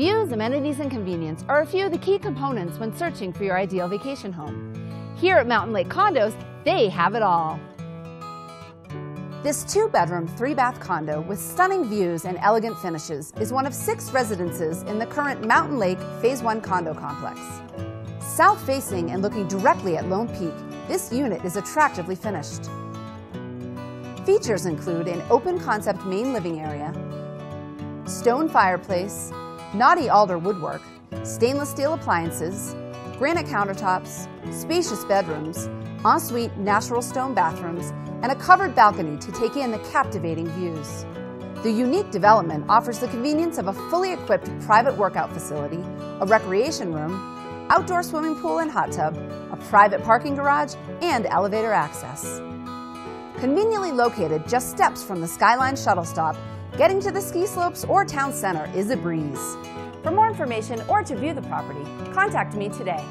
Views, amenities, and convenience are a few of the key components when searching for your ideal vacation home. Here at Mountain Lake Condos, they have it all. This two bedroom, three bath condo with stunning views and elegant finishes is one of six residences in the current Mountain Lake Phase 1 condo complex. South facing and looking directly at Lone Peak, this unit is attractively finished. Features include an open concept main living area, stone fireplace, knotty alder woodwork, stainless steel appliances, granite countertops, spacious bedrooms, ensuite natural stone bathrooms, and a covered balcony to take in the captivating views. The unique development offers the convenience of a fully equipped private workout facility, a recreation room, outdoor swimming pool and hot tub, a private parking garage, and elevator access. Conveniently located just steps from the Skyline shuttle stop, getting to the ski slopes or town center is a breeze. For more information or to view the property, contact me today.